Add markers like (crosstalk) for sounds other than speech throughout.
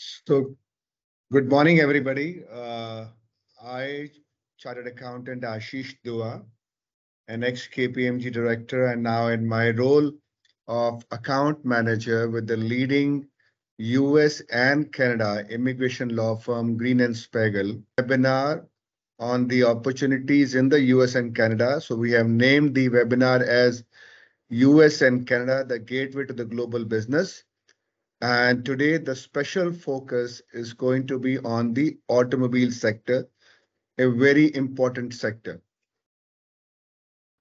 So, good morning, everybody. Uh, I, Chartered Accountant Ashish Dua, an ex-KPMG director, and now in my role of account manager with the leading US and Canada immigration law firm Green and Spiegel webinar on the opportunities in the US and Canada. So we have named the webinar as US and Canada, the gateway to the global business. And today, the special focus is going to be on the automobile sector, a very important sector.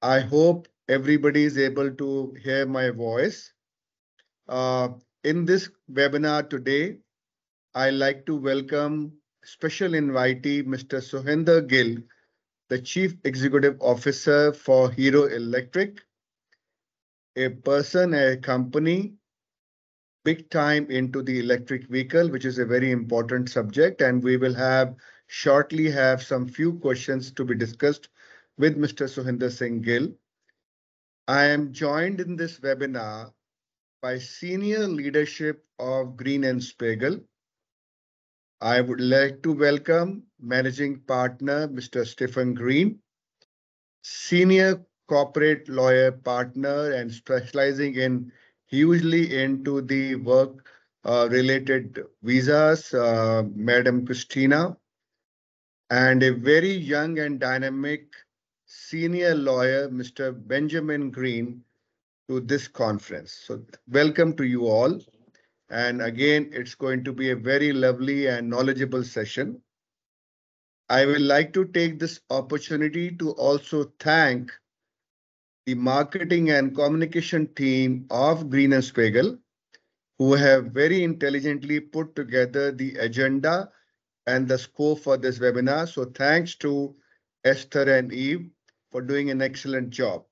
I hope everybody is able to hear my voice. Uh, in this webinar today, I like to welcome special invitee, Mr. Sohinder Gill, the Chief Executive Officer for Hero Electric, a person, a company big time into the electric vehicle, which is a very important subject. And we will have shortly have some few questions to be discussed with Mr. Sohinder Singh Gill. I am joined in this webinar by senior leadership of Green and Spiegel. I would like to welcome managing partner, Mr. Stephen Green, senior corporate lawyer partner and specializing in hugely into the work uh, related visas, uh, Madam Cristina, and a very young and dynamic senior lawyer, Mr. Benjamin Green, to this conference. So welcome to you all. And again, it's going to be a very lovely and knowledgeable session. I would like to take this opportunity to also thank the marketing and communication team of Green and Spiegel, who have very intelligently put together the agenda and the scope for this webinar. So thanks to Esther and Eve for doing an excellent job.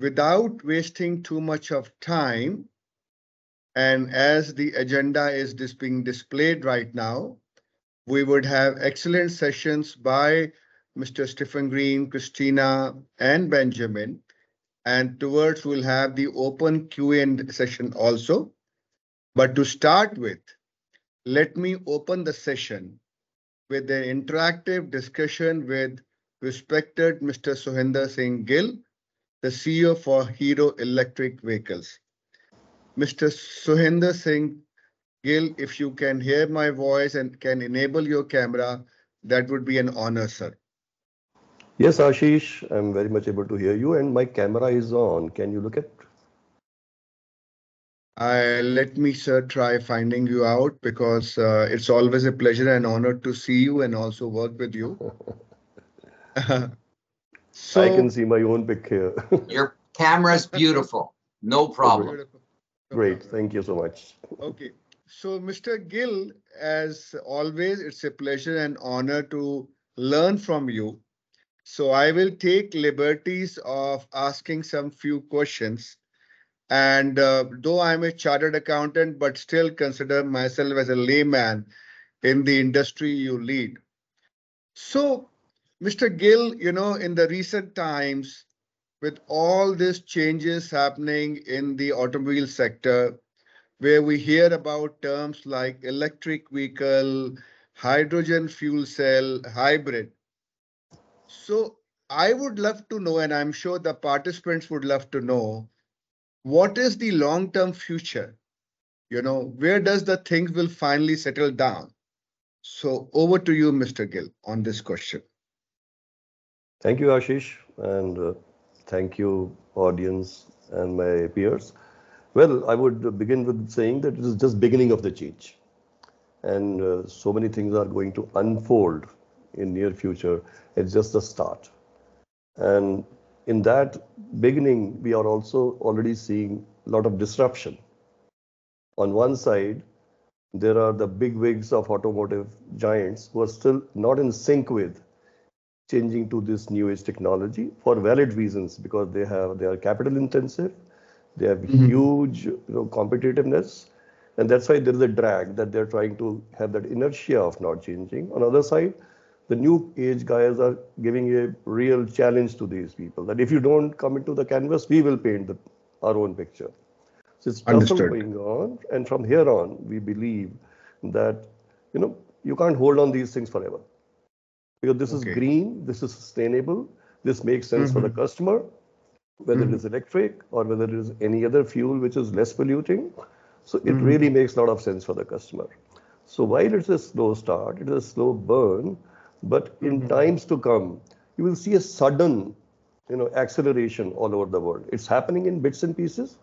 Without wasting too much of time, and as the agenda is being displayed right now, we would have excellent sessions by Mr. Stephen Green, Cristina, and Benjamin. And towards we'll have the open Q&A session also. But to start with, let me open the session with an interactive discussion with respected Mr. Sohinder Singh Gill, the CEO for Hero Electric Vehicles. Mr. Sohinder Singh Gill, if you can hear my voice and can enable your camera, that would be an honor, sir. Yes, Ashish, I'm very much able to hear you and my camera is on. Can you look at? I let me, sir, try finding you out because uh, it's always a pleasure and honor to see you and also work with you. (laughs) so, I can see my own pic here. (laughs) Your camera's beautiful. No problem. No Great. Problem. Thank you so much. Okay. So, Mr. Gill, as always, it's a pleasure and honor to learn from you so I will take liberties of asking some few questions. And uh, though I'm a chartered accountant, but still consider myself as a layman in the industry you lead. So, Mr. Gill, you know, in the recent times, with all these changes happening in the automobile sector, where we hear about terms like electric vehicle, hydrogen fuel cell, hybrid, so I would love to know, and I'm sure the participants would love to know, what is the long-term future? You know, where does the things will finally settle down? So over to you, Mr. Gill, on this question. Thank you, Ashish, and uh, thank you, audience and my peers. Well, I would begin with saying that it is just beginning of the change. And uh, so many things are going to unfold in near future. It's just the start. And in that beginning, we are also already seeing a lot of disruption. On one side, there are the big wigs of automotive giants who are still not in sync with changing to this new age technology for valid reasons because they have they are capital intensive they have mm-hmm. huge you know, competitiveness and that's why there is a drag that they're trying to have that inertia of not changing on the other side the new age guys are giving a real challenge to these people that if you don't come into the canvas, we will paint the, our own picture. So it's tussle going on, and from here on, we believe that you know you can't hold on these things forever because this okay. is green, this is sustainable, this makes sense mm-hmm. for the mm-hmm. customer, whether mm-hmm. it is electric or whether it is any other fuel which is less polluting. So it mm-hmm. really makes a lot of sense for the customer. So while it's a slow start, it is a slow burn, but in mm-hmm. times to come, you will see a sudden, you know, acceleration all over the world. It's happening in bits and pieces.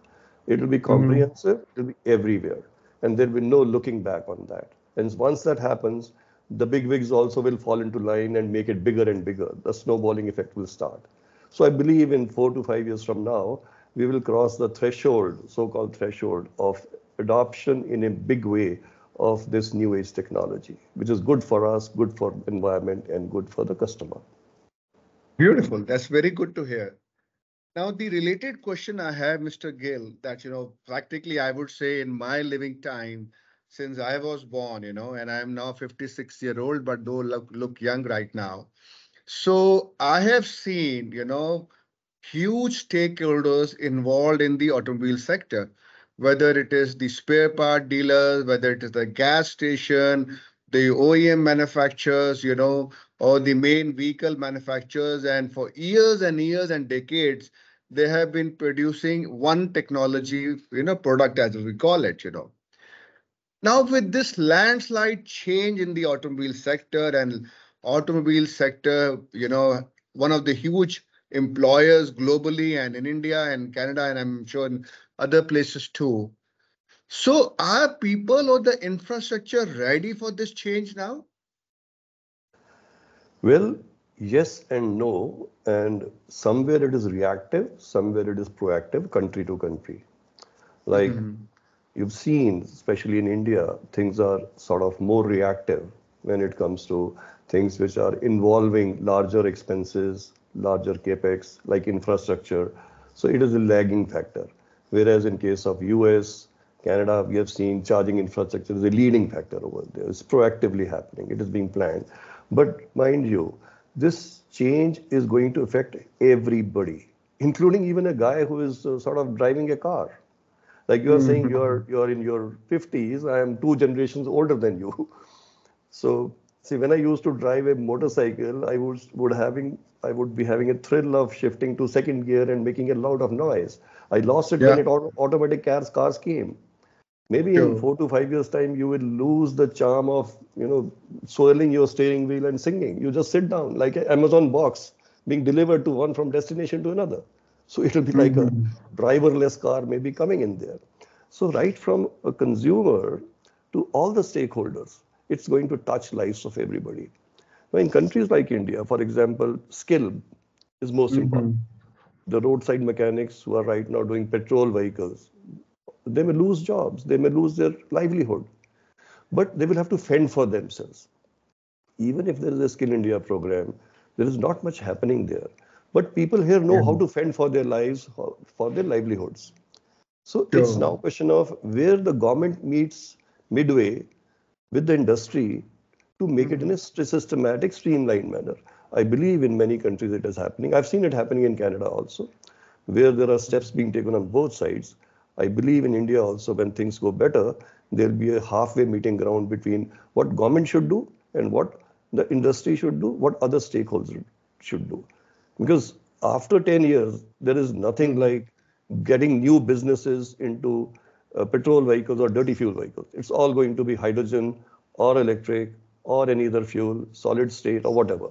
It will be mm-hmm. comprehensive. Mm-hmm. It will be everywhere, and there will be no looking back on that. And once that happens, the big wigs also will fall into line and make it bigger and bigger. The snowballing effect will start. So I believe in four to five years from now, we will cross the threshold, so-called threshold of adoption in a big way of this new age technology, which is good for us, good for environment, and good for the customer. Beautiful. That's very good to hear. Now, the related question I have, Mr. Gill, that, you know, practically I would say in my living time, since I was born, you know, and I'm now 56 year old, but though look, look young right now. So I have seen, you know, huge stakeholders involved in the automobile sector, whether it is the spare part dealers, whether it is the gas station, the OEM manufacturers, you know, or the main vehicle manufacturers. And for years and years and decades, they have been producing one technology, you know, product as we call it, you know. Now, with this landslide change in the automobile sector and automobile sector, you know, one of the huge employers globally and in India and Canada, and I'm sure in other places too. So, are people or the infrastructure ready for this change now? Well, yes and no. And somewhere it is reactive, somewhere it is proactive, country to country. Like mm-hmm you've seen, especially in India, things are sort of more reactive when it comes to things which are involving larger expenses, larger capex, like infrastructure. So it is a lagging factor. Whereas in case of US, Canada, we have seen charging infrastructure is a leading factor over there. It's proactively happening. It is being planned. But mind you, this change is going to affect everybody, including even a guy who is uh, sort of driving a car. Like you are saying, mm-hmm. you're you're in your 50s. I am two generations older than you. (laughs) So see, when I used to drive a motorcycle, I would would having I would be having a thrill of shifting to second gear and making a lot of noise. I lost it yeah. when it auto, automatic cars cars came. Maybe sure. in four to five years time, you will lose the charm of you know swirling your steering wheel and singing. You just sit down like an Amazon box being delivered to one from destination to another. So it will be like mm-hmm. a driverless car maybe coming in there. So right from a consumer to all the stakeholders, it's going to touch lives of everybody. Now in countries like India, for example, skill is most mm-hmm. important. The roadside mechanics who are right now doing petrol vehicles, they may lose jobs, they may lose their livelihood, but they will have to fend for themselves. Even if there is a Skill India program, there is not much happening there. But people here know how to fend for their lives, for their livelihoods. So sure. it's now a question of where the government meets midway with the industry to make it in a mm-hmm. systematic, streamlined manner. I believe in many countries it is happening. I've seen it happening in Canada also, where there are steps being taken on both sides. I believe in India also, when things go better, there'll be a halfway meeting ground between what government should do and what the industry should do, what other stakeholders should do. Because after 10 years, there is nothing like getting new businesses into uh, petrol vehicles or dirty fuel vehicles. It's all going to be hydrogen or electric or any other fuel, solid state or whatever.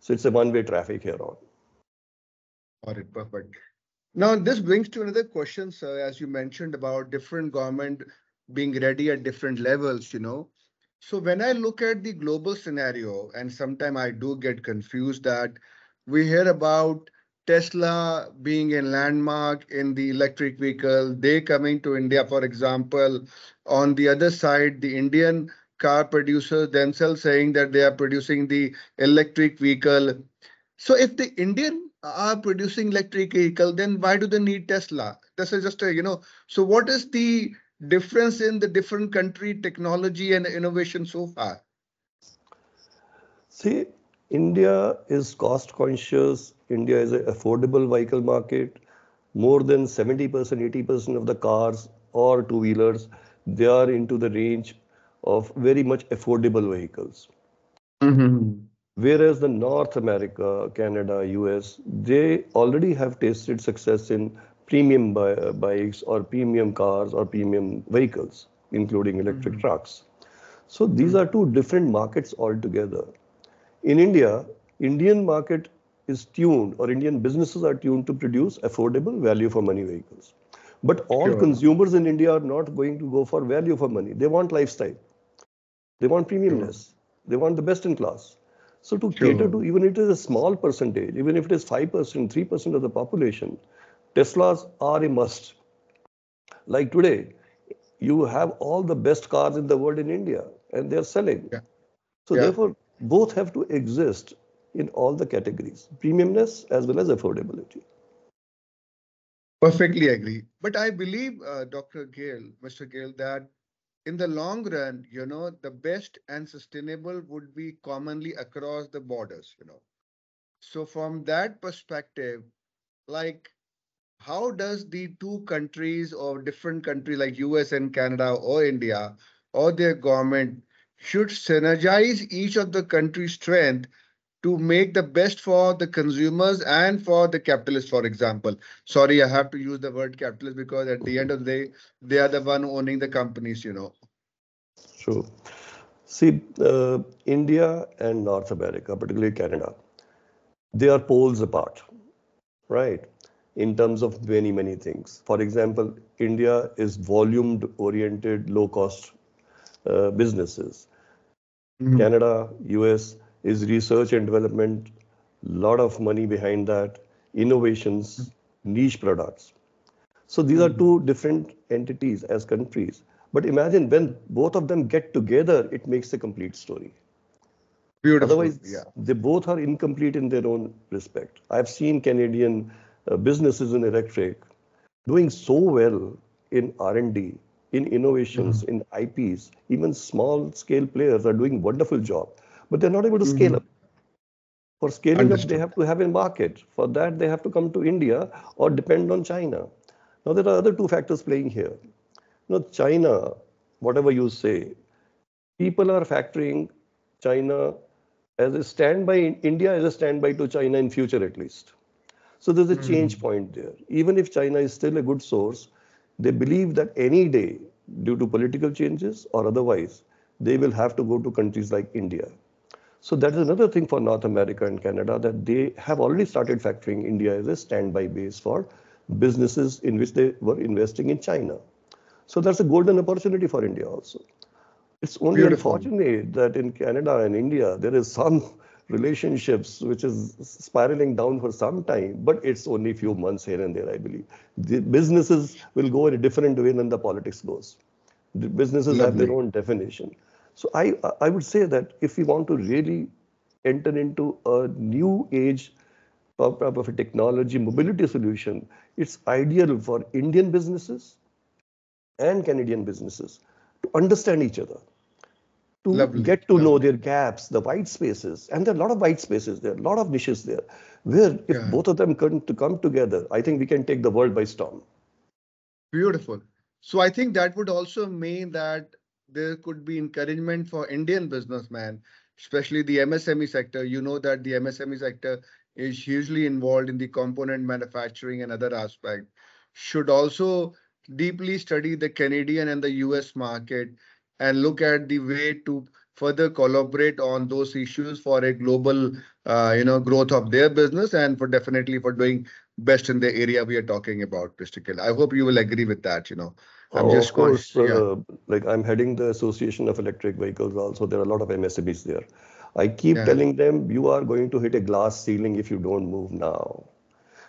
So it's a one-way traffic here on. Got it, perfect. Now this brings to another question, sir, as you mentioned about different government being ready at different levels, you know. So when I look at the global scenario, and sometimes I do get confused that we hear about Tesla being a landmark in the electric vehicle, they coming to India, for example. On the other side, the Indian car producers themselves saying that they are producing the electric vehicle. So if the Indian are producing electric vehicle, then why do they need Tesla? This is just a, you know, so what is the difference in the different country technology and innovation so far? See, India is cost conscious. India is an affordable vehicle market. More than 70%, 80% of the cars or two wheelers, they are into the range of very much affordable vehicles. Mhm. Whereas the North America, Canada, US, they already have tasted success in premium bi- bikes or premium cars or premium vehicles, including electric trucks. So these are two different markets altogether. In India, Indian market is tuned or Indian businesses are tuned to produce affordable value for money vehicles. But all Sure. consumers in India are not going to go for value for money. They want lifestyle. They want premiumness. They want the best in class. So to cater to even if it is a small percentage, even if it is 5%, 3% of the population, Teslas are a must. Like today, you have all the best cars in the world in India and they're selling. Yeah. So Yeah. therefore, both have to exist in all the categories, premiumness as well as affordability. Perfectly agree. But I believe, uh, Dr. Gale, Mr. Gale, that in the long run, you know, the best and sustainable would be commonly across the borders, you know. So from that perspective, like how does the two countries or different countries like US and Canada or India or their government should synergize each of the country's strength to make the best for the consumers and for the capitalists, for example. Sorry, I have to use the word capitalist because at the end of the day, they are the one owning the companies, you know. True. See, uh, India and North America, particularly Canada, they are poles apart, right? In terms of many, many things. For example, India is volume oriented, low cost uh, businesses. Mhm. Canada, US is research and development, lot of money behind that, innovations, hmm. niche products. So these are hmm. two different entities as countries. But imagine when both of them get together, it makes a complete story. Beautiful. Otherwise, yeah. they both are incomplete in their own respect. I've seen Canadian uh, businesses in electric doing so well in R&D, in innovations, hmm. in IPs. Even small scale players are doing wonderful job, but they're not able to scale Mhm. up. For scaling up, they have to have a market. For that, they have to come to India or depend on China. Now, there are other two factors playing here. You know, China, whatever you say, people are factoring China as a standby, India as a standby to China in future at least. So there's a change point there. Even if China is still a good source, they believe that any day, due to political changes or otherwise, they will have to go to countries like India. So that is another thing for North America and Canada that they have already started factoring India as a standby base for businesses in which they were investing in China. So that's a golden opportunity for India also. It's only Beautiful. unfortunate that in Canada and India there is some (laughs) relationships which is spiraling down for some time, but it's only a few months here and there, I believe. The businesses will go in a different way than the politics goes. The businesses have their own definition. So I I would say that if we want to really enter into a new age of, of a technology mobility solution, it's ideal for Indian businesses and Canadian businesses to understand each other, to Lovely, get to know their gaps, the white spaces, and there are a lot of white spaces there, a lot of niches there, where if Yeah. both of them come to come together, I think we can take the world by storm. Beautiful. So I think that would also mean that there could be encouragement for Indian businessmen, especially the MSME sector. You know that the MSME sector is hugely involved in the component manufacturing and other aspects. Should also deeply study the Canadian and the US market and look at the way to further collaborate on those issues for a global, uh, you know, growth of their business and for definitely for doing best in the area we are talking about, Mr. Gill. I hope you will agree with that, you know. I'm Oh, just of course, conscious- yeah. uh, like I'm heading the Association of Electric Vehicles also. There are a lot of MSMEs there. I keep Yeah. telling them you are going to hit a glass ceiling if you don't move now.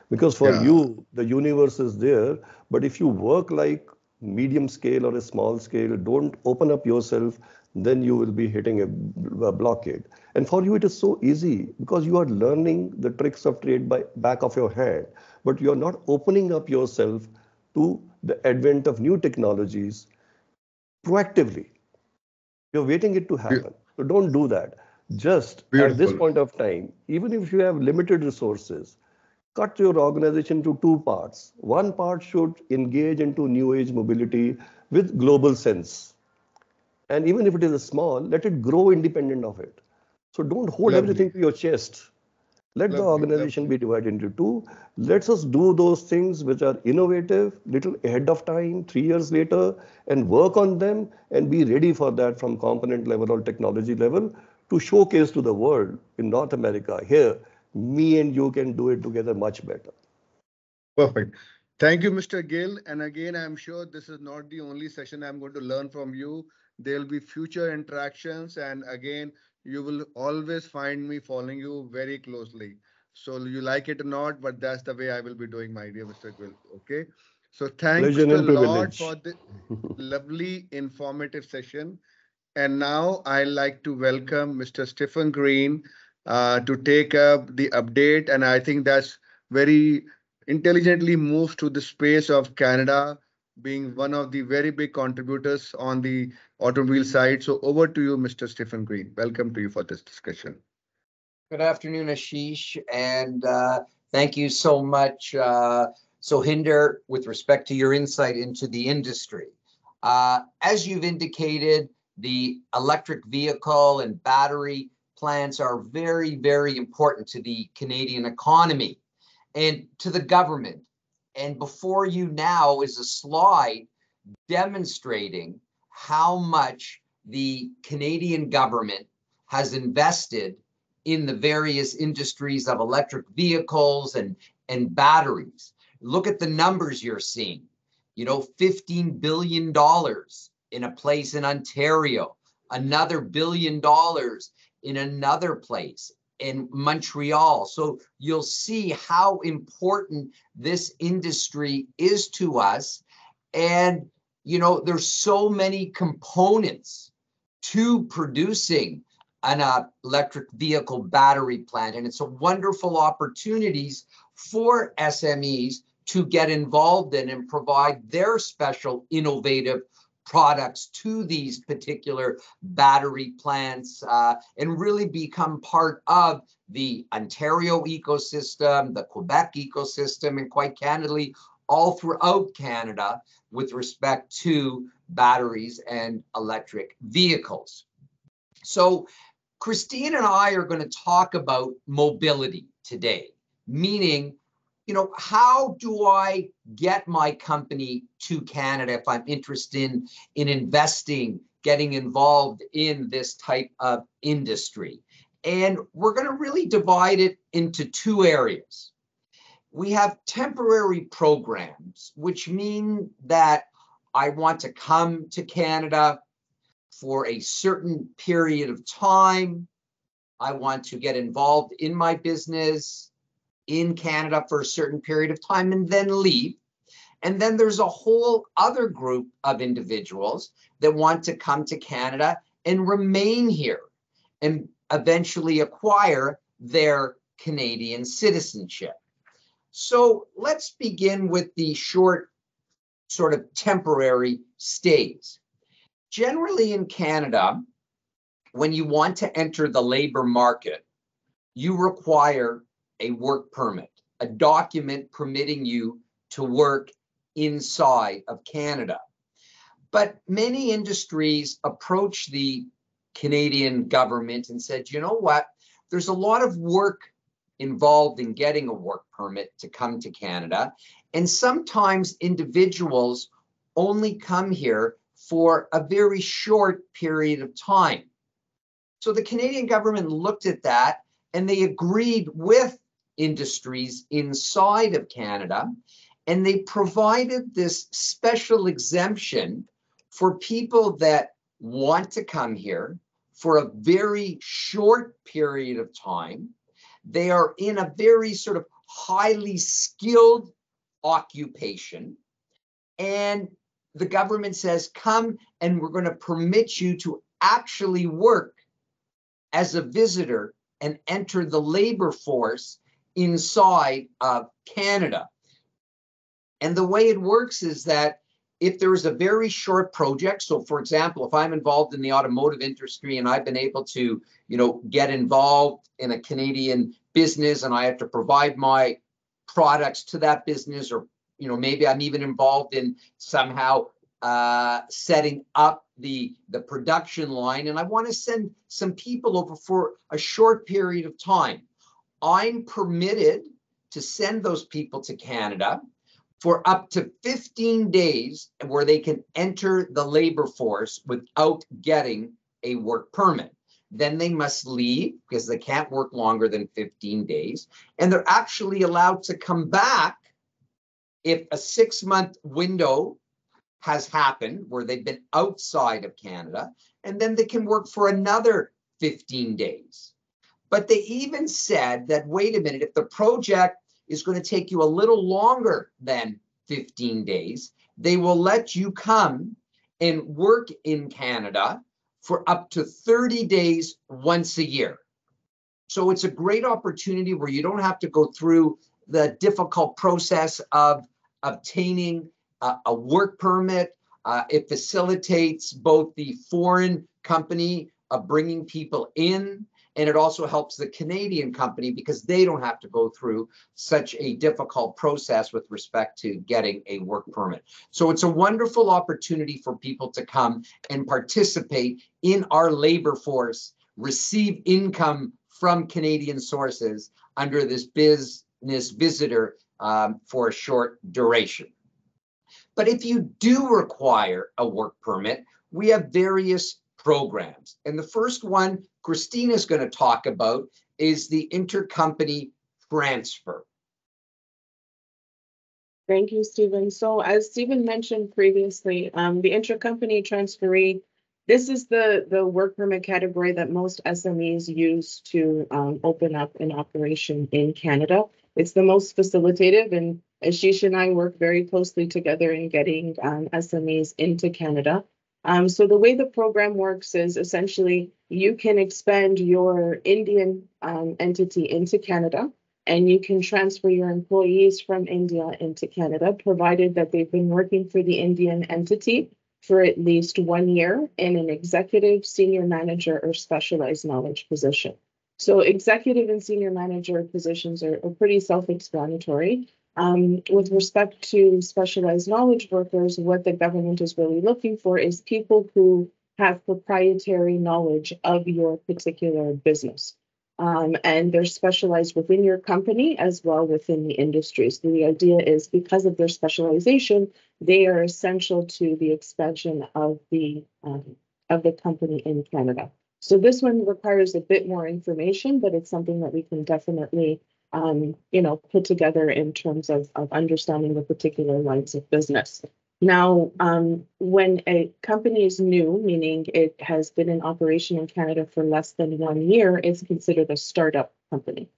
Because for Yeah. you, the universe is there. But if you work like medium scale or a small scale, don't open up yourself, then you will be hitting a, a blockade. And for you, it is so easy because you are learning the tricks of trade by back of your hand, but you are not opening up yourself to the advent of new technologies proactively. You're waiting it to happen. So don't do that. Just at this point of time, even if you have limited resources, cut your organization to two parts. One part should engage into new age mobility with global sense. And even if it is a small, let it grow independent of it. So don't hold Lovely. everything to your chest. Let the organization lovely. be divided into two. Let's us do those things which are innovative, little ahead of time, three years later, and work on them and be ready for that from component level or technology level to showcase to the world in North America. Here, me and you can do it together much better. Perfect. Thank you, Mr. Gill. And again, I'm sure this is not the only session I'm going to learn from you. There'll be future interactions. And again, you will always find me following you very closely. So you like it or not, but that's the way I will be doing, my dear Mr. Gill. Okay. So thanks Pleasure a lot for the (laughs) lovely informative session. And now I'd like to welcome Mr. Stephen Green uh, to take up the update. And I think that's very intelligently moves to the space of Canada being one of the very big contributors on the automobile side. So over to you, Mr. Stephen Green. Welcome to you for this discussion. Good afternoon, Ashish, and uh, thank you so much, uh, Sohinder, with respect to your insight into the industry. Uh, As you've indicated, the electric vehicle and battery plants are very, very important to the Canadian economy and to the government. And before you now is a slide demonstrating how much the Canadian government has invested in the various industries of electric vehicles and, and batteries. Look at the numbers you're seeing. You know, $15 billion in a place in Ontario, another billion dollars in another place in Montreal. So you'll see how important this industry is to us. And, you know, there's so many components to producing an uh, electric vehicle battery plant. And it's a wonderful opportunities for SMEs to get involved in and provide their special innovative products to these particular battery plants uh, and really become part of the Ontario ecosystem, the Quebec ecosystem, and quite candidly, all throughout Canada with respect to batteries and electric vehicles. So Christine and I are going to talk about mobility today, meaning, you know, how do I get my company to Canada if I'm interested in, in investing, getting involved in this type of industry? And we're going to really divide it into two areas. We have temporary programs, which mean that I want to come to Canada for a certain period of time. I want to get involved in my business in Canada for a certain period of time and then leave. And then there's a whole other group of individuals that want to come to Canada and remain here and eventually acquire their Canadian citizenship. So let's begin with the short, sort of temporary stays. Generally in Canada, when you want to enter the labor market, you require a work permit, a document permitting you to work inside of Canada. But many industries approach the Canadian government and said, you know what? There's a lot of work involved in getting a work permit to come to Canada. And sometimes individuals only come here for a very short period of time. So the Canadian government looked at that and they agreed with industries inside of Canada and they provided this special exemption for people that want to come here for a very short period of time. They are in a very sort of highly skilled occupation. And the government says, come and we're going to permit you to actually work as a visitor and enter the labor force inside of Canada. And the way it works is that if there is a very short project, so for example, if I'm involved in the automotive industry and I've been able to, you know, get involved in a Canadian business and I have to provide my products to that business or, you know, maybe I'm even involved in somehow uh, setting up the, the production line and I want to send some people over for a short period of time. I'm permitted to send those people to Canada for up to 15 days where they can enter the labor force without getting a work permit. Then they must leave because they can't work longer than 15 days. And they're actually allowed to come back if a six month window has happened where they've been outside of Canada, and then they can work for another 15 days. But they even said that, wait a minute, if the project is going to take you a little longer than 15 days, they will let you come and work in Canada for up to 30 days once a year. So it's a great opportunity where you don't have to go through the difficult process of obtaining a, a work permit. Uh, it facilitates both the foreign company of bringing people in and it also helps the Canadian company because they don't have to go through such a difficult process with respect to getting a work permit. So it's a wonderful opportunity for people to come and participate in our labor force, receive income from Canadian sources under this business visitor um, for a short duration. But if you do require a work permit, we have various programs. And the first one Cristina is going to talk about is the intercompany transfer. Thank you, Stephen. So as Stephen mentioned previously, um, the intercompany transferee, this is the, the work permit category that most SMEs use to um, open up an operation in Canada. It's the most facilitative and Ashish and I work very closely together in getting um, SMEs into Canada. Um, so the way the program works is essentially you can expand your Indian um, entity into Canada and you can transfer your employees from India into Canada, provided that they've been working for the Indian entity for at least one year in an executive, senior manager, or specialized knowledge position. So executive and senior manager positions are, are pretty self-explanatory. Um, with respect to specialized knowledge workers, what the government is really looking for is people who have proprietary knowledge of your particular business. Um, and they're specialized within your company as well within the industry. So the idea is because of their specialization, they are essential to the expansion of the um, of the company in Canada. So this one requires a bit more information, but it's something that we can definitely um, you know, put together in terms of, of understanding the particular lines of business. Now, um, when a company is new, meaning it has been in operation in Canada for less than one year, it's considered a startup company.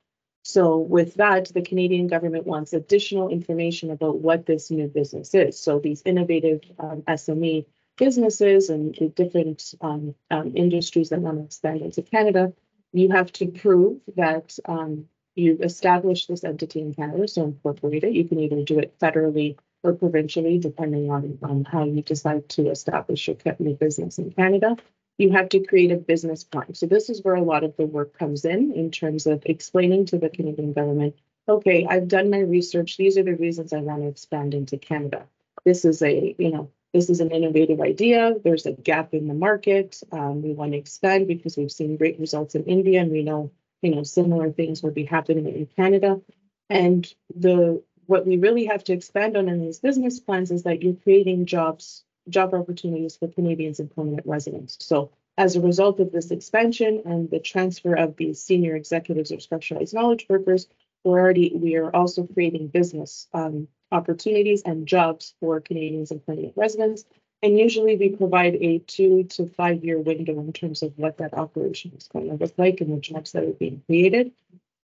So with that, the Canadian government wants additional information about what this new business is. So these innovative um, SME businesses and the different um, um, industries that want to expand into Canada, you have to prove that um, you establish this entity in Canada, so incorporate it. You can either do it federally or provincially, depending on, how you decide to establish your company business in Canada. You have to create a business plan. So this is where a lot of the work comes in, in terms of explaining to the Canadian government, okay, I've done my research. These are the reasons I want to expand into Canada. This is a, you know, this is an innovative idea. There's a gap in the market. Um, we want to expand because we've seen great results in India and we know you know, similar things will be happening in Canada. And the what we really have to expand on in these business plans is that you're creating jobs, job opportunities for Canadians and permanent residents. So as a result of this expansion and the transfer of these senior executives or specialized knowledge workers, we're already we are also creating business um, opportunities and jobs for Canadians and permanent residents. And usually we provide a two to five year window in terms of what that operation is going to look like and the jobs that are being created.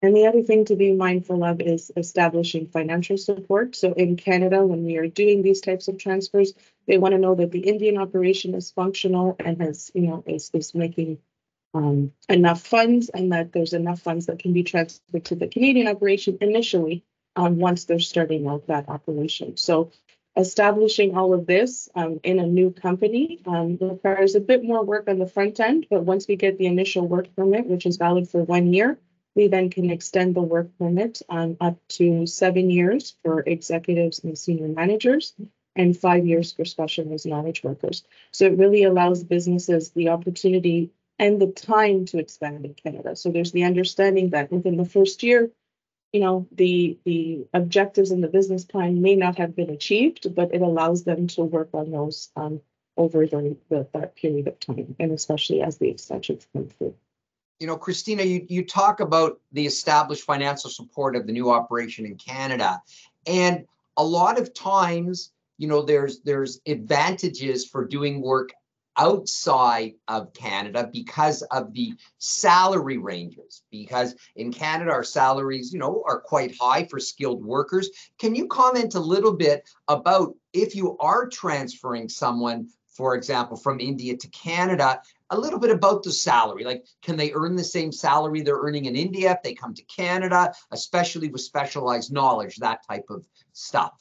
And the other thing to be mindful of is establishing financial support. So in Canada, when we are doing these types of transfers, they want to know that the Indian operation is functional and has, you know, is, is making um, enough funds and that there's enough funds that can be transferred to the Canadian operation initially um, once they're starting out that operation. So establishing all of this um, in a new company um, requires a bit more work on the front end, but once we get the initial work permit, which is valid for one year, We then can extend the work permit um, up to seven years for executives and senior managers and five years for specialized knowledge workers. So it really allows businesses the opportunity and the time to expand in Canada. So there's the understanding that within the first year, you know, the the objectives in the business plan may not have been achieved, but it allows them to work on those um, over the, the that period of time, and especially as the extensions come through. You know, Cristina, you, you talk about the established financial support of the new operation in Canada. And a lot of times, you know, there's there's advantages for doing work outside of Canada because of the salary ranges. Because in Canada, our salaries, you know, are quite high for skilled workers. Can you comment a little bit about if you are transferring someone, for example, from India to Canada, a little bit about the salary? Like, can they earn the same salary they're earning in India if they come to Canada, especially with specialized knowledge, that type of stuff?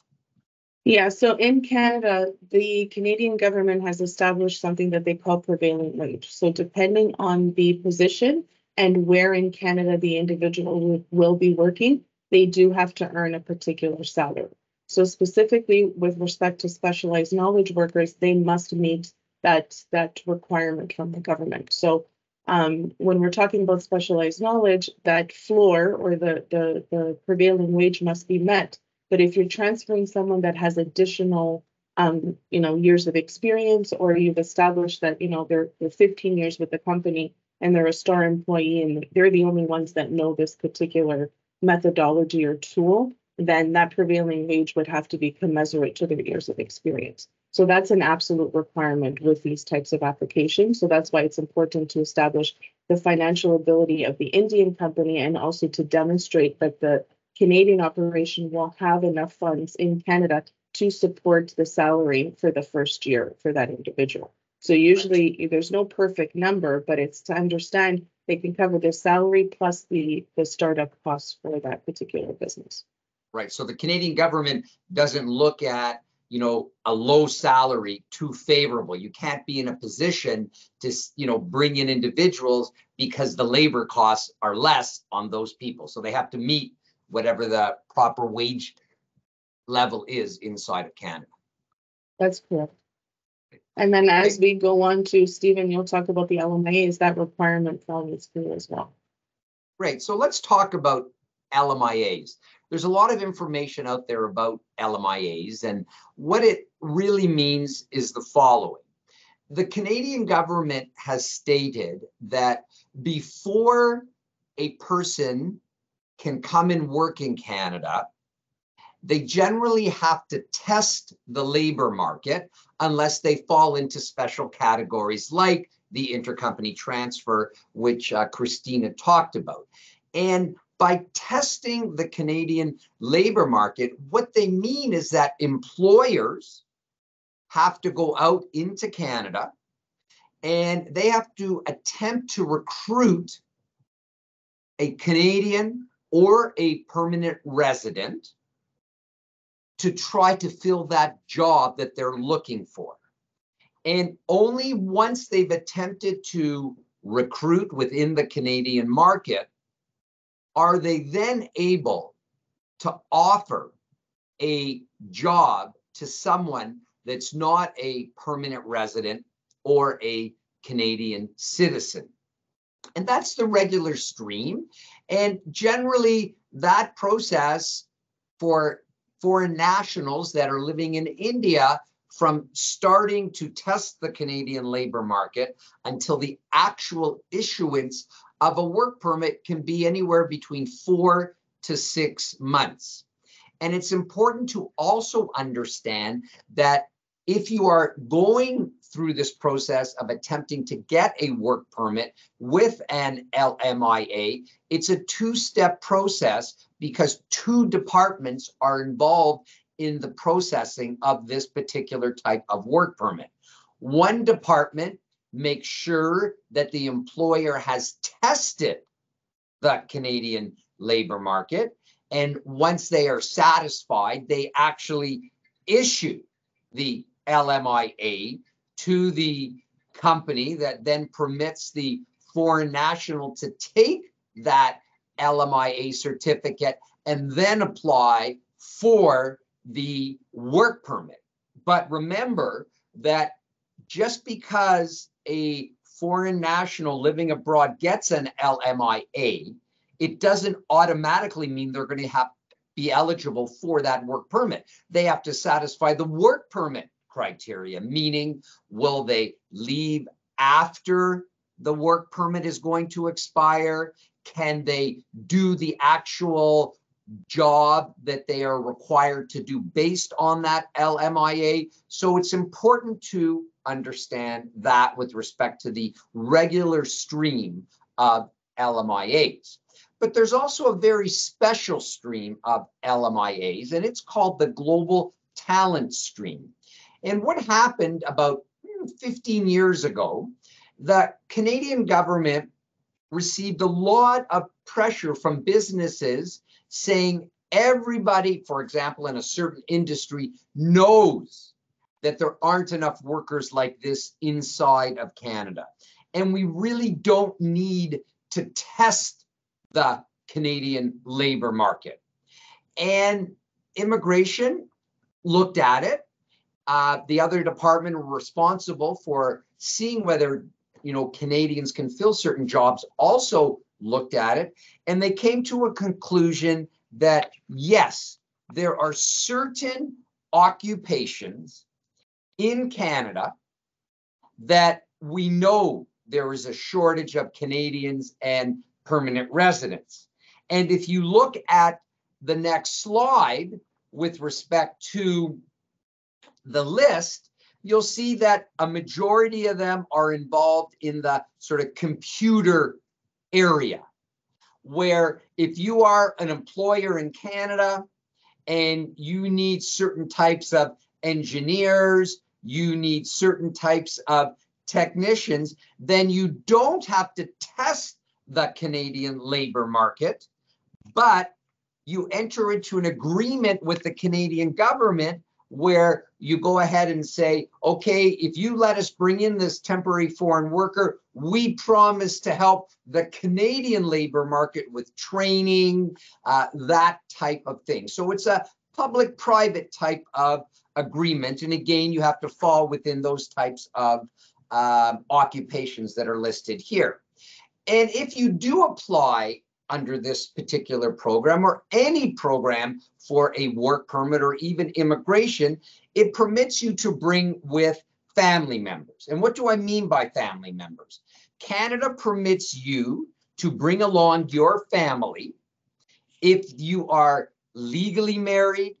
Yeah, so in Canada, the Canadian government has established something that they call prevailing wage. So depending on the position and where in Canada the individual will, be working, they do have to earn a particular salary. So specifically with respect to specialized knowledge workers, they must meet that that requirement from the government. So um, when we're talking about specialized knowledge, that floor or the, the, the prevailing wage must be met but if you're transferring someone that has additional, um, you know, years of experience, or you've established that, you know, they're, they're 15 years with the company and they're a star employee and they're the only ones that know this particular methodology or tool, then that prevailing wage would have to be commensurate to their years of experience. So that's an absolute requirement with these types of applications. So that's why it's important to establish the financial ability of the Indian company and also to demonstrate that the Canadian operation will have enough funds in Canada to support the salary for the first year for that individual. So usually there's no perfect number, but it's to understand they can cover their salary plus the the startup costs for that particular business. Right. So the Canadian government doesn't look at you know a low salary too favorable you can't be in a position to you know bring in individuals because the labor costs are less on those people so they have to meet whatever the proper wage level is inside of Canada. That's correct. And then as we go on to Stephen, you'll talk about the LMIAs, that requirement follows through as well. Great. So let's talk about LMIAs. There's a lot of information out there about LMIAs, and what it really means is the following. The Canadian government has stated that before a person can come and work in Canada. They generally have to test the labor market unless they fall into special categories like the intercompany transfer, which uh, Cristina talked about. And by testing the Canadian labor market, what they mean is that employers have to go out into Canada and they have to attempt to recruit a Canadian or a permanent resident to try to fill that job that they're looking for. And only once they've attempted to recruit within the Canadian market are they then able to offer a job to someone that's not a permanent resident or a Canadian citizen. And that's the regular stream. And generally, that process for foreign nationals that are living in India from starting to test the Canadian labor market until the actual issuance of a work permit can be anywhere between four to six months. And it's important to also understand that if you are going through this process of attempting to get a work permit with an LMIA, it's a two step process because two departments are involved in the processing of this particular type of work permit. One department makes sure that the employer has tested the Canadian labor market. And once they are satisfied, they actually issue the LMIA to the company that then permits the foreign national to take that LMIA certificate and then apply for the work permit. But remember that just because a foreign national living abroad gets an LMIA, it doesn't automatically mean they're going to have be eligible for that work permit. They have to satisfy the work permit criteria, meaning will they leave after the work permit is going to expire? Can they do the actual job that they are required to do based on that LMIA? So it's important to understand that with respect to the regular stream of LMIAs. But there's also a very special stream of LMIAs, and it's called the Global Talent Stream. And what happened about hmm, 15 years ago, the Canadian government received a lot of pressure from businesses saying everybody, for example, in a certain industry knows that there aren't enough workers like this inside of Canada. And we really don't need to test the Canadian labor market. And immigration looked at it. Uh, the other department responsible for seeing whether you know Canadians can fill certain jobs also looked at it, and they came to a conclusion that yes, there are certain occupations in Canada that we know there is a shortage of Canadians and permanent residents. And if you look at the next slide with respect to the list, you'll see that a majority of them are involved in the sort of computer area where if you are an employer in Canada and you need certain types of engineers, you need certain types of technicians, then you don't have to test the Canadian labor market, but you enter into an agreement with the Canadian government where you go ahead and say, okay, if you let us bring in this temporary foreign worker, we promise to help the Canadian labor market with training, uh, that type of thing. So it's a public private type of agreement. And again, you have to fall within those types of uh, occupations that are listed here. And if you do apply under this particular program or any program for a work permit or even immigration, it permits you to bring with family members. And what do I mean by family members? Canada permits you to bring along your family if you are legally married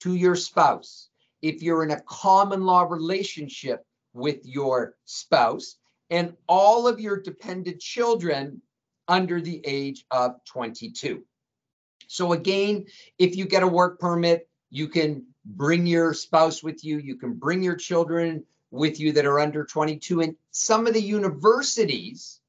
to your spouse, if you're in a common law relationship with your spouse, and all of your dependent children under the age of 22. So again, if you get a work permit, you can bring your spouse with you, you can bring your children with you that are under 22. And some of the universities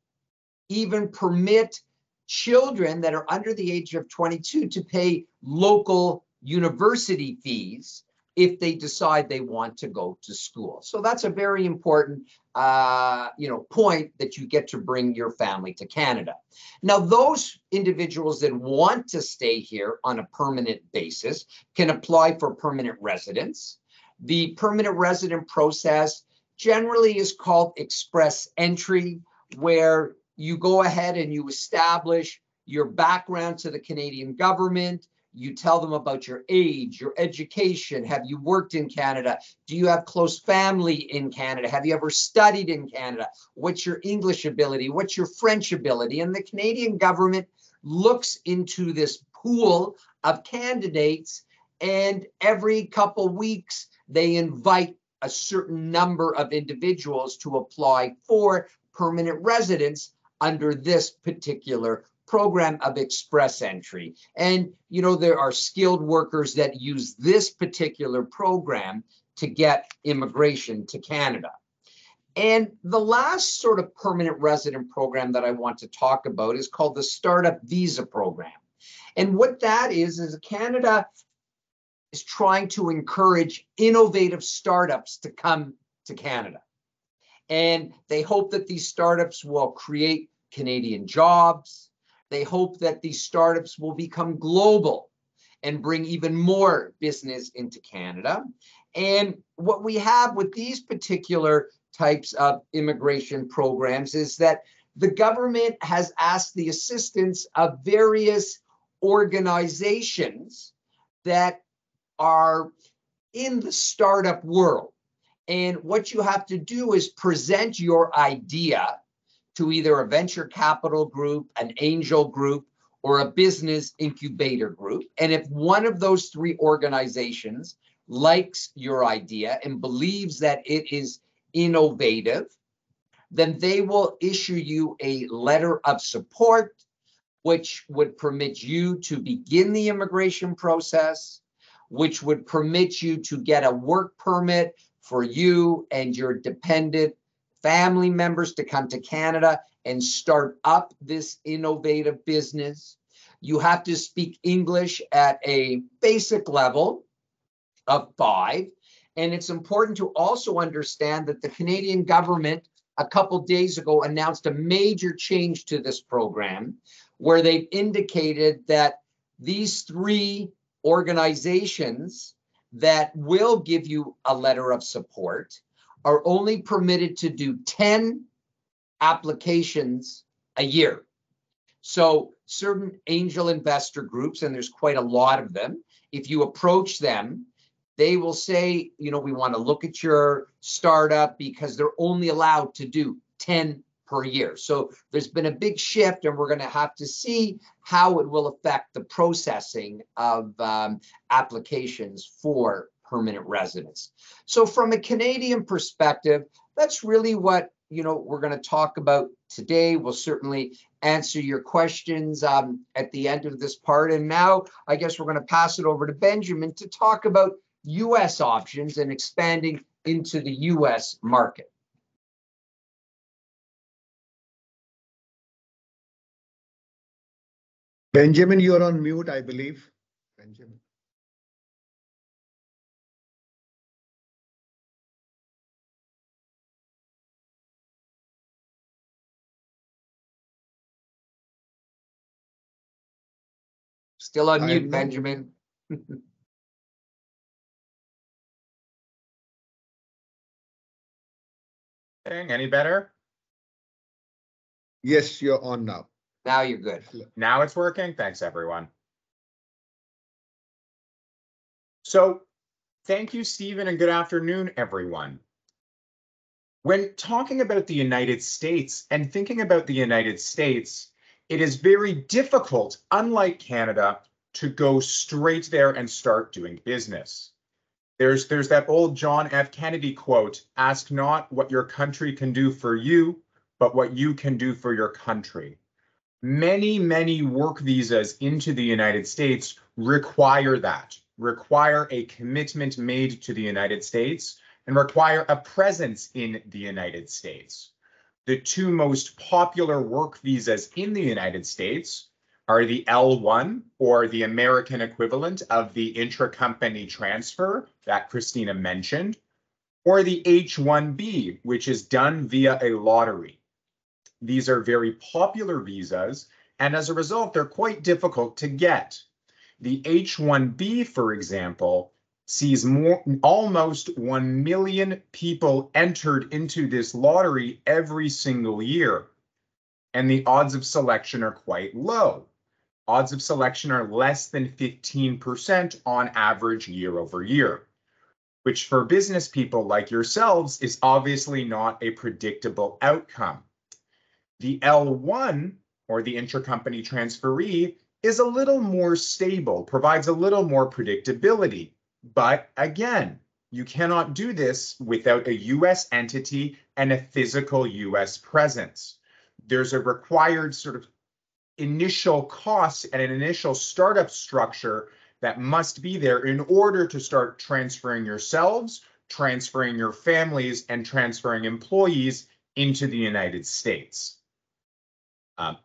even permit children that are under the age of 22 to pay local university fees if they decide they want to go to school. So that's a very important, uh, you know, point that you get to bring your family to Canada. Now, those individuals that want to stay here on a permanent basis can apply for permanent residence. The permanent resident process generally is called express entry, where you go ahead and you establish your background to the Canadian government, you tell them about your age, your education. Have you worked in Canada? Do you have close family in Canada? Have you ever studied in Canada? What's your English ability? What's your French ability? And the Canadian government looks into this pool of candidates, and every couple weeks they invite a certain number of individuals to apply for permanent residence under this particular program of express entry. And, you know, there are skilled workers that use this particular program to get immigration to Canada. And the last sort of permanent resident program that I want to talk about is called the Startup Visa Program. And what that is, is Canada is trying to encourage innovative startups to come to Canada. And they hope that these startups will create Canadian jobs, They hope that these startups will become global and bring even more business into Canada. And what we have with these particular types of immigration programs is that the government has asked the assistance of various organizations that are in the startup world. And what you have to do is present your idea to either a venture capital group, an angel group, or a business incubator group. And if one of those three organizations likes your idea and believes that it is innovative, then they will issue you a letter of support, which would permit you to begin the immigration process, which would permit you to get a work permit for you and your dependent family members to come to Canada and start up this innovative business. You have to speak English at a basic level of five. And it's important to also understand that the Canadian government a couple days ago announced a major change to this program where they've indicated that these three organizations that will give you a letter of support are only permitted to do 10 applications a year. So certain angel investor groups, and there's quite a lot of them, if you approach them, they will say, you know, we want to look at your startup because they're only allowed to do 10 per year. So there's been a big shift, and we're going to have to see how it will affect the processing of um, applications for permanent residence. So from a Canadian perspective, that's really what you know we're going to talk about today. We'll certainly answer your questions um, at the end of this part. And now I guess we're going to pass it over to Benjamin to talk about US options and expanding into the US market. Benjamin, you're on mute, I believe. Benjamin. Still on mute. Benjamin. (laughs) Thing, Any better? Yes, you're on now. Now you're good. Now it's working. Thanks, everyone. So thank you, Stephen, and good afternoon, everyone. When talking about the United States and thinking about the United States, it is very difficult, unlike Canada, to go straight there and start doing business. There's, there's that old John F. Kennedy quote, ask not what your country can do for you, but what you can do for your country many, many work visas into the United States require that, require a commitment made to the United States and require a presence in the United States. The two most popular work visas in the United States are the L1 or the American equivalent of the intracompany transfer that Cristina mentioned, or the H1B, which is done via a lottery. These are very popular visas, and as a result, they're quite difficult to get. The H-1B, for example, sees more almost 1 million people entered into this lottery every single year. And the odds of selection are quite low. Odds of selection are less than 15% on average year over year, which for business people like yourselves is obviously not a predictable outcome. The L1 or the intracompany transferee is a little more stable, provides a little more predictability. But again, you cannot do this without a US entity and a physical US presence. There's a required sort of initial cost and an initial startup structure that must be there in order to start transferring yourselves, transferring your families, and transferring employees into the United States. Um,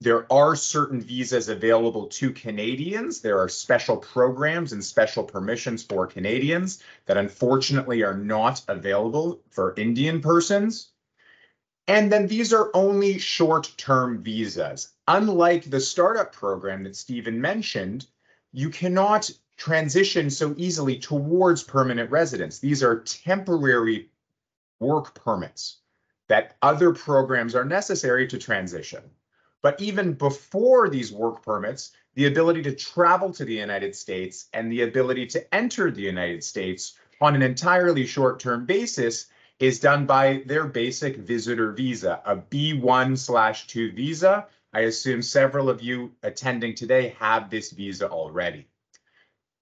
there are certain visas available to Canadians. There are special programs and special permissions for Canadians that unfortunately are not available for Indian persons. And then these are only short-term visas. Unlike the startup program that Stephen mentioned, you cannot transition so easily towards permanent residence. These are temporary work permits that other programs are necessary to transition. But even before these work permits, the ability to travel to the United States and the ability to enter the United States on an entirely short-term basis is done by their basic visitor visa, a B1 slash 2 visa. I assume several of you attending today have this visa already.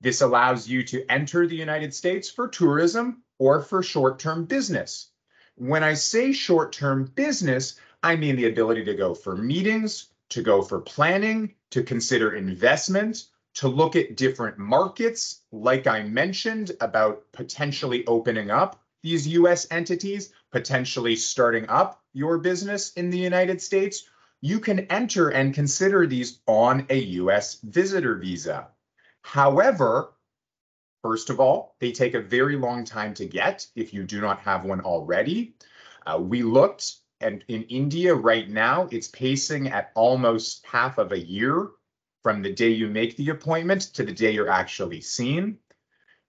This allows you to enter the United States for tourism or for short-term business. When I say short-term business, I mean the ability to go for meetings, to go for planning, to consider investment, to look at different markets, like I mentioned about potentially opening up these US entities, potentially starting up your business in the United States. You can enter and consider these on a US visitor visa. However, first of all, they take a very long time to get if you do not have one already. Uh, we looked and in India right now, it's pacing at almost half of a year from the day you make the appointment to the day you're actually seen.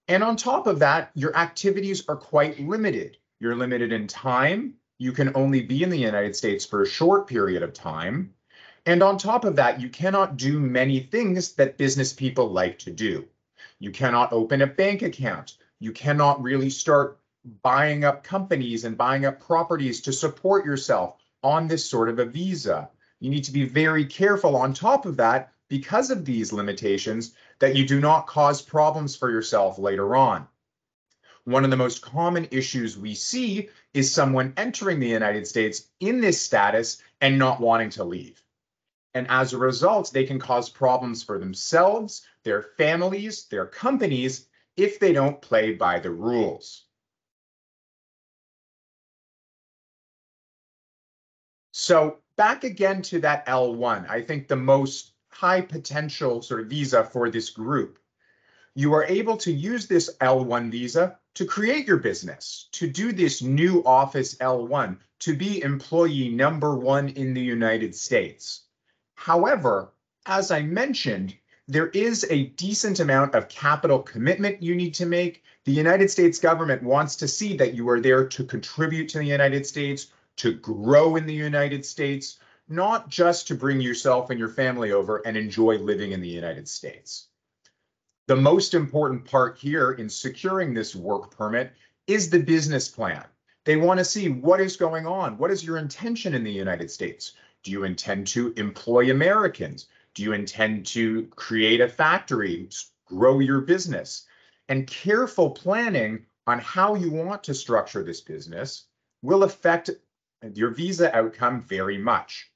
And on top of that, your activities are quite limited. You're limited in time. You can only be in the United States for a short period of time. And on top of that, you cannot do many things that business people like to do. You cannot open a bank account. You cannot really start buying up companies and buying up properties to support yourself on this sort of a visa. You need to be very careful on top of that because of these limitations that you do not cause problems for yourself later on. One of the most common issues we see is someone entering the United States in this status and not wanting to leave. And as a result, they can cause problems for themselves, their families, their companies, if they don't play by the rules. So back again to that L1, I think the most high potential sort of visa for this group. You are able to use this L1 visa to create your business, to do this new office L1, to be employee number one in the United States. However, as I mentioned, there is a decent amount of capital commitment you need to make. The United States government wants to see that you are there to contribute to the United States, to grow in the United States, not just to bring yourself and your family over and enjoy living in the United States. The most important part here in securing this work permit is the business plan. They want to see what is going on. What is your intention in the United States? Do you intend to employ Americans? Do you intend to create a factory, grow your business? And careful planning on how you want to structure this business will affect your visa outcome very much.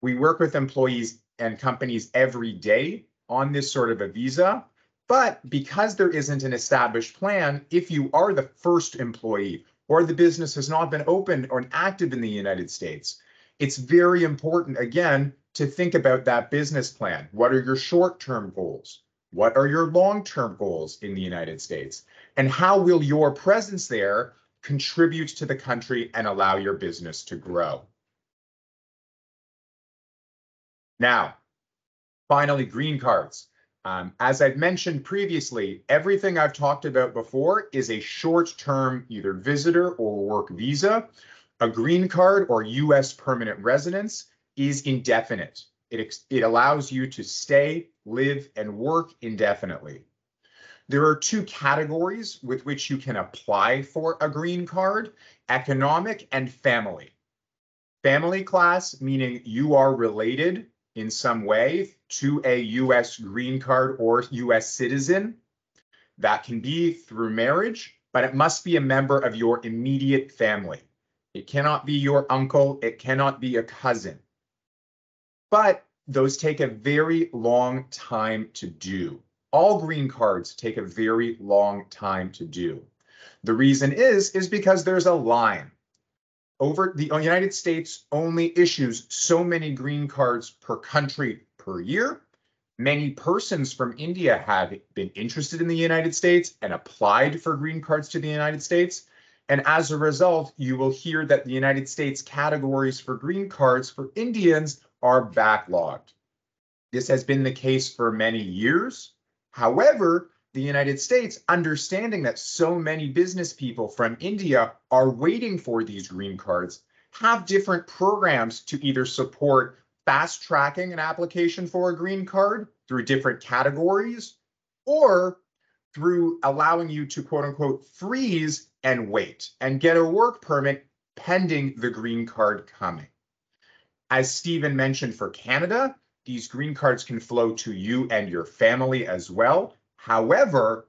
We work with employees and companies every day on this sort of a visa. But because there isn't an established plan, if you are the first employee or the business has not been open or active in the United States, it's very important, again, to think about that business plan. What are your short term goals? What are your long term goals in the United States? And how will your presence there contribute to the country and allow your business to grow. Now, finally, green cards. Um, as I've mentioned previously, everything I've talked about before is a short-term either visitor or work visa. A green card or U.S. permanent residence is indefinite. It, it allows you to stay, live, and work indefinitely. There are two categories with which you can apply for a green card, economic and family. Family class, meaning you are related in some way to a US green card or US citizen. That can be through marriage, but it must be a member of your immediate family. It cannot be your uncle, it cannot be a cousin. But those take a very long time to do all green cards take a very long time to do. The reason is, is because there's a line. Over the United States only issues so many green cards per country per year. Many persons from India have been interested in the United States and applied for green cards to the United States. And as a result, you will hear that the United States categories for green cards for Indians are backlogged. This has been the case for many years. However, the United States, understanding that so many business people from India are waiting for these green cards, have different programs to either support fast tracking an application for a green card through different categories or through allowing you to quote unquote freeze and wait and get a work permit pending the green card coming. As Stephen mentioned for Canada, these green cards can flow to you and your family as well. However,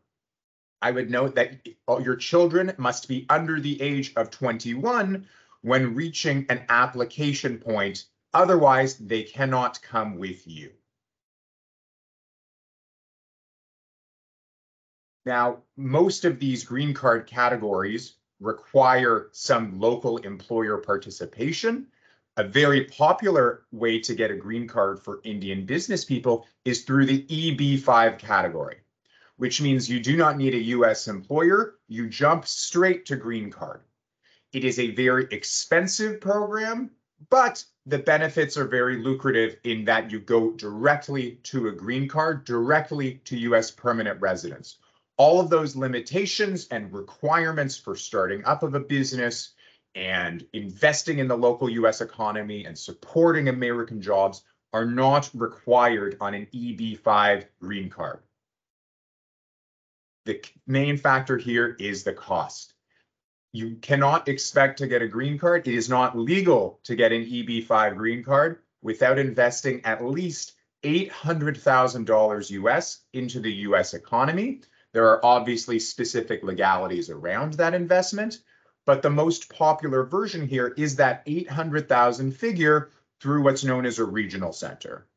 I would note that your children must be under the age of 21 when reaching an application point. Otherwise, they cannot come with you. Now, most of these green card categories require some local employer participation. A very popular way to get a green card for Indian business people is through the EB5 category which means you do not need a US employer. You jump straight to green card. It is a very expensive program, but the benefits are very lucrative in that you go directly to a green card, directly to US permanent residence. All of those limitations and requirements for starting up of a business and investing in the local US economy and supporting American jobs are not required on an EB5 green card. The main factor here is the cost. You cannot expect to get a green card. It is not legal to get an EB5 green card without investing at least $800,000 US into the US economy. There are obviously specific legalities around that investment, but the most popular version here is that 800,000 figure through what's known as a regional center,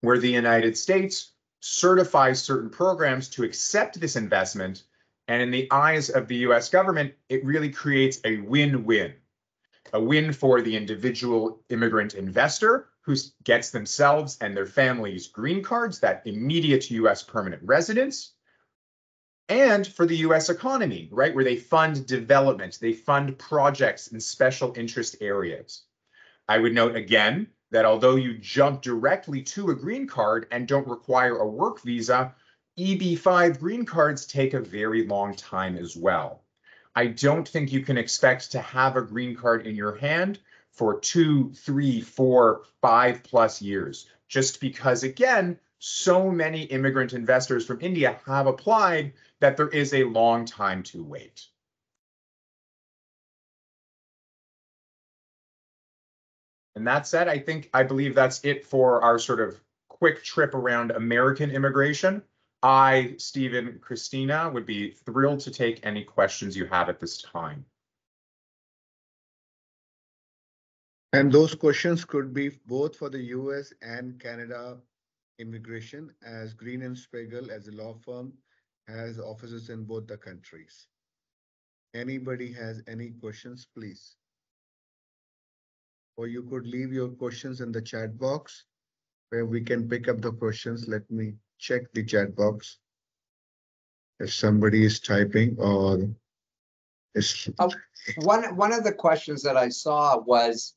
where the United States certifies certain programs to accept this investment. And in the eyes of the US government, it really creates a win-win. A win for the individual immigrant investor who gets themselves and their families green cards, that immediate US permanent residence, and for the US economy, right, where they fund development, they fund projects in special interest areas. I would note again that although you jump directly to a green card and don't require a work visa, EB5 green cards take a very long time as well. I don't think you can expect to have a green card in your hand for two, three, four, five plus years, just because, again, so many immigrant investors from India have applied that there is a long time to wait. And that said, I think I believe that's it for our sort of quick trip around American immigration. I, Stephen, Cristina, would be thrilled to take any questions you have at this time. And those questions could be both for the US and Canada immigration, as Green and Spiegel, as a law firm, has offices in both the countries. Anybody has any questions, please? or you could leave your questions in the chat box where we can pick up the questions. Let me check the chat box. If somebody is typing or is oh, one one of the questions that I saw was,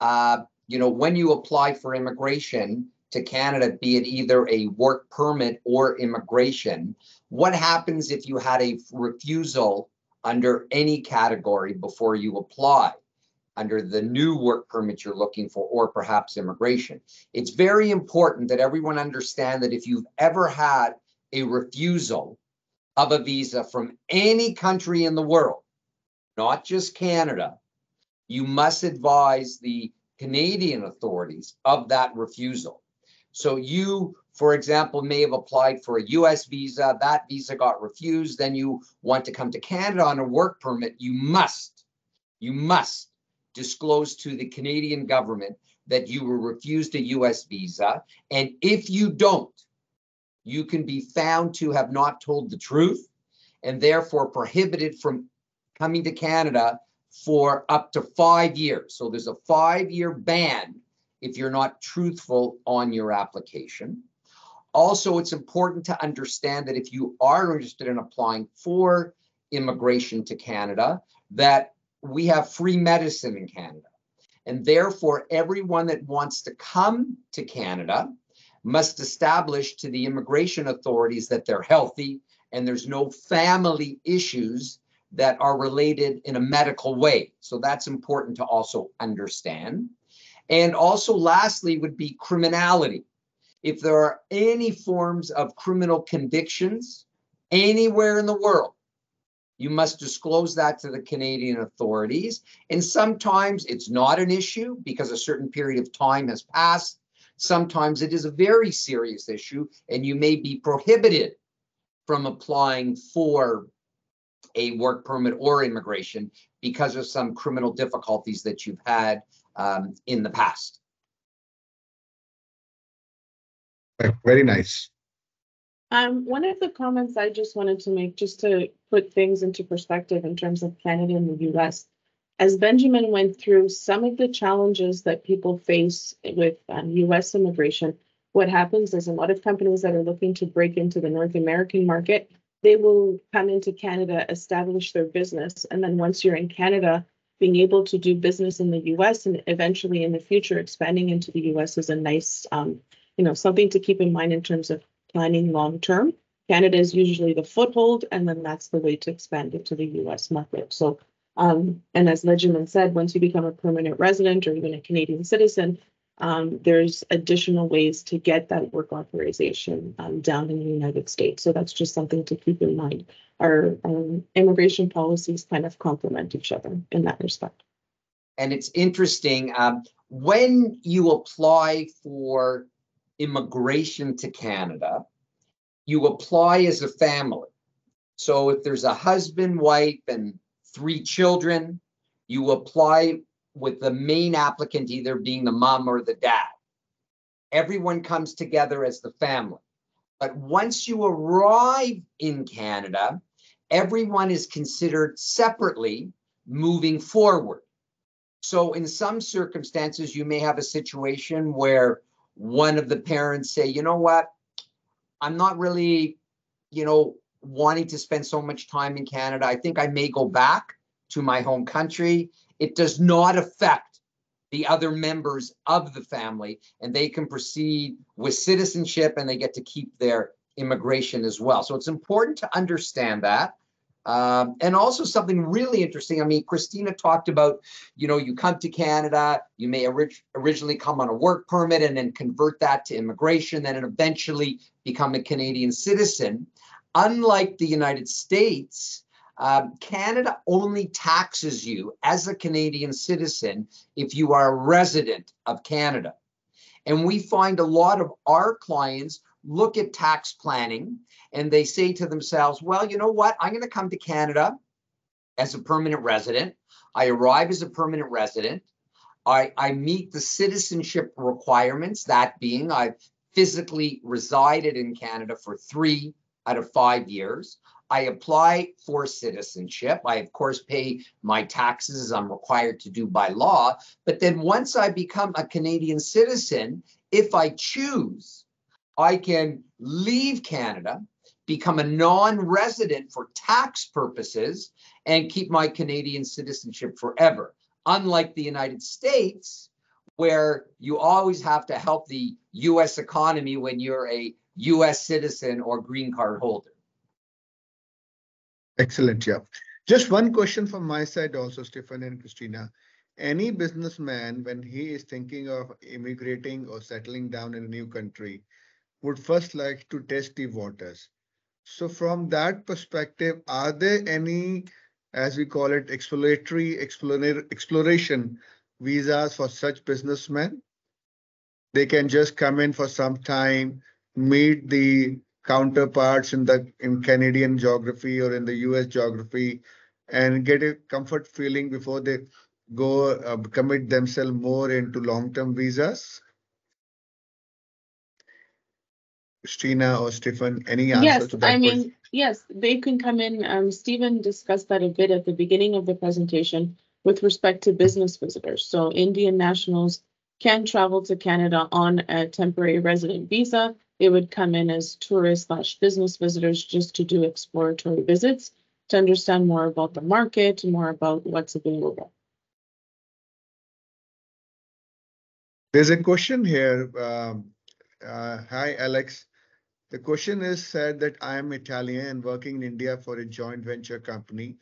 uh, you know, when you apply for immigration to Canada, be it either a work permit or immigration, what happens if you had a refusal under any category before you apply? under the new work permit you're looking for, or perhaps immigration. It's very important that everyone understand that if you've ever had a refusal of a visa from any country in the world, not just Canada, you must advise the Canadian authorities of that refusal. So you, for example, may have applied for a US visa, that visa got refused, then you want to come to Canada on a work permit, you must, you must disclose to the Canadian government that you were refused a US visa. And if you don't, you can be found to have not told the truth and therefore prohibited from coming to Canada for up to five years. So there's a five year ban if you're not truthful on your application. Also, it's important to understand that if you are interested in applying for immigration to Canada, that we have free medicine in Canada. And therefore, everyone that wants to come to Canada must establish to the immigration authorities that they're healthy and there's no family issues that are related in a medical way. So that's important to also understand. And also, lastly, would be criminality. If there are any forms of criminal convictions anywhere in the world, you must disclose that to the Canadian authorities. And sometimes it's not an issue because a certain period of time has passed. Sometimes it is a very serious issue, and you may be prohibited from applying for a work permit or immigration because of some criminal difficulties that you've had um, in the past. Very nice. Um, one of the comments I just wanted to make, just to put things into perspective in terms of Canada and the US. As Benjamin went through some of the challenges that people face with um, US immigration, what happens is a lot of companies that are looking to break into the North American market, they will come into Canada, establish their business, and then once you're in Canada, being able to do business in the US and eventually in the future expanding into the US is a nice um, you know, something to keep in mind in terms of planning long term. Canada is usually the foothold, and then that's the way to expand it to the US market. So, um, and as Benjamin said, once you become a permanent resident or even a Canadian citizen, um, there's additional ways to get that work authorization um, down in the United States. So that's just something to keep in mind. Our um, immigration policies kind of complement each other in that respect. And it's interesting um, when you apply for immigration to Canada, you apply as a family. So if there's a husband, wife, and three children, you apply with the main applicant either being the mom or the dad. Everyone comes together as the family. But once you arrive in Canada, everyone is considered separately moving forward. So, in some circumstances, you may have a situation where one of the parents say, you know what, I'm not really, you know, wanting to spend so much time in Canada. I think I may go back to my home country. It does not affect the other members of the family, and they can proceed with citizenship and they get to keep their immigration as well. So it's important to understand that. Um, and also something really interesting. I mean, Cristina talked about, you know, you come to Canada, you may orig- originally come on a work permit and then convert that to immigration, then eventually become a Canadian citizen. Unlike the United States, um, Canada only taxes you as a Canadian citizen if you are a resident of Canada. And we find a lot of our clients look at tax planning and they say to themselves, well, you know what? I'm going to come to Canada as a permanent resident. I arrive as a permanent resident. I, I meet the citizenship requirements, that being I've physically resided in Canada for three out of five years. I apply for citizenship. I, of course, pay my taxes as I'm required to do by law. But then once I become a Canadian citizen, if I choose, I can leave Canada, become a non resident for tax purposes, and keep my Canadian citizenship forever. Unlike the United States, where you always have to help the US economy when you're a US citizen or green card holder. Excellent, yeah. Just one question from my side also, Stefan and Cristina. Any businessman, when he is thinking of immigrating or settling down in a new country, would first like to test the waters. So from that perspective, are there any, as we call it, exploratory exploration visas for such businessmen? They can just come in for some time, meet the counterparts in the in Canadian geography or in the US geography, and get a comfort feeling before they go uh, commit themselves more into long-term visas. Cristina or Stephen, any answer Yes, to that? I question? mean, yes, they can come in. Um, Stephen discussed that a bit at the beginning of the presentation with respect to business visitors. So Indian nationals can travel to Canada on a temporary resident visa. They would come in as tourists slash business visitors just to do exploratory visits. to understand more about the market, more about what's available. There's a question here. Um, uh, hi, Alex. The question is said that I am Italian and working in India for a joint venture company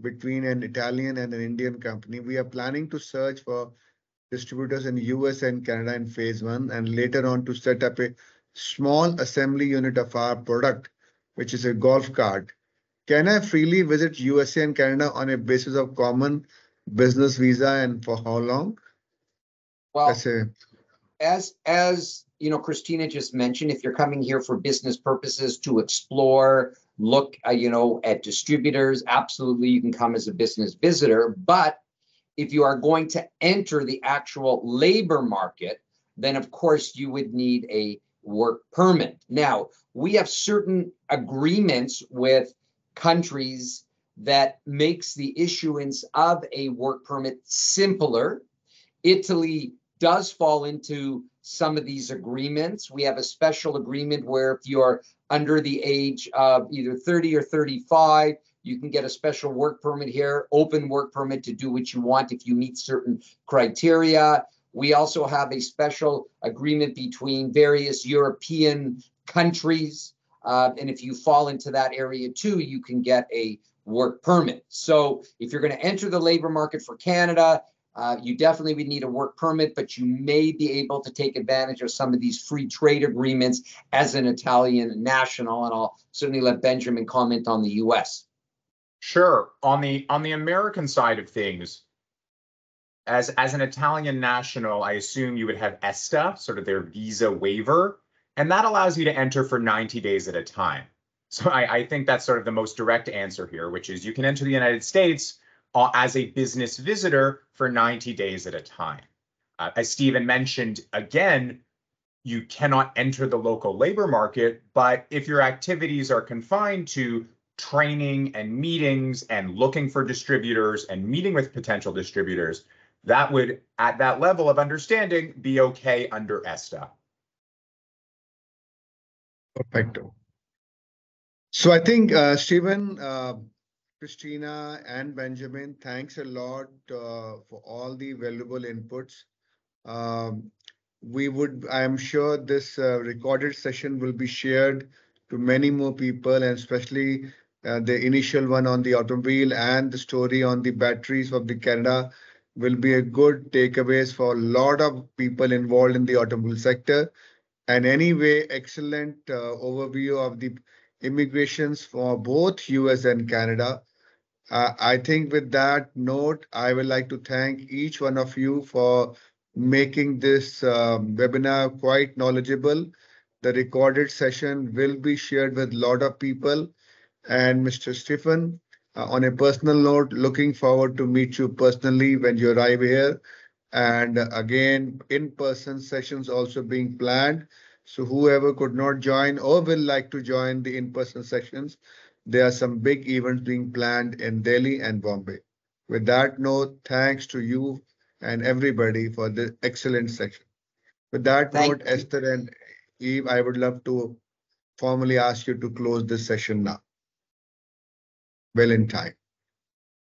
between an Italian and an Indian company. We are planning to search for distributors in US and Canada in phase one and later on to set up a small assembly unit of our product, which is a golf cart. Can I freely visit USA and Canada on a basis of common business visa and for how long? Well, a as, as, you know, Cristina just mentioned, if you're coming here for business purposes to explore, look, uh, you know, at distributors, absolutely, you can come as a business visitor. But if you are going to enter the actual labor market, then of course you would need a work permit. Now, we have certain agreements with countries that makes the issuance of a work permit simpler. Italy does fall into some of these agreements. We have a special agreement where if you're under the age of either 30 or 35, you can get a special work permit here, open work permit to do what you want if you meet certain criteria. We also have a special agreement between various European countries. Uh, and if you fall into that area too, you can get a work permit. So if you're going to enter the labor market for Canada, uh, you definitely would need a work permit, but you may be able to take advantage of some of these free trade agreements as an Italian national. And I'll certainly let Benjamin comment on the US. Sure. On the on the American side of things, as as an Italian national, I assume you would have ESTA, sort of their visa waiver, and that allows you to enter for 90 days at a time. So I, I think that's sort of the most direct answer here, which is you can enter the United States uh, as a business visitor for 90 days at a time. Uh, as Stephen mentioned, again, you cannot enter the local labor market, but if your activities are confined to training and meetings and looking for distributors and meeting with potential distributors, that would, at that level of understanding, be okay under ESTA. Perfecto. So I think, uh, Stephen, uh, Cristina and Benjamin, thanks a lot, uh, for all the valuable inputs. Um, we would, I am sure this, uh, recorded session will be shared to many more people and especially, uh, the initial one on the automobile and the story on the batteries of the Canada will be a good takeaways for a lot of people involved in the automobile sector. And anyway, excellent, uh, overview of the immigrations for both US and Canada. Uh, I think with that note, I would like to thank each one of you for making this um, webinar quite knowledgeable. The recorded session will be shared with a lot of people. And Mr. Stephen, uh, on a personal note, looking forward to meet you personally when you arrive here. And uh, again, in-person sessions also being planned. So whoever could not join or will like to join the in-person sessions, there are some big events being planned in Delhi and Bombay. With that note, thanks to you and everybody for the excellent session. With that Thank note, you. Esther and Eve, I would love to formally ask you to close this session now. Well in time.